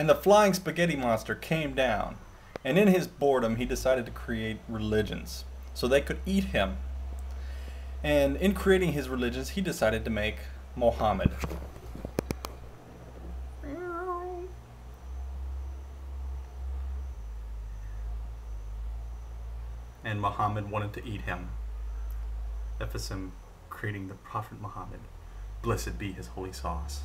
And the flying spaghetti monster came down. And in his boredom, he decided to create religions so they could eat him. And in creating his religions, he decided to make Muhammad. And Muhammad wanted to eat him. FSM creating the Prophet Muhammad. Blessed be his holy sauce.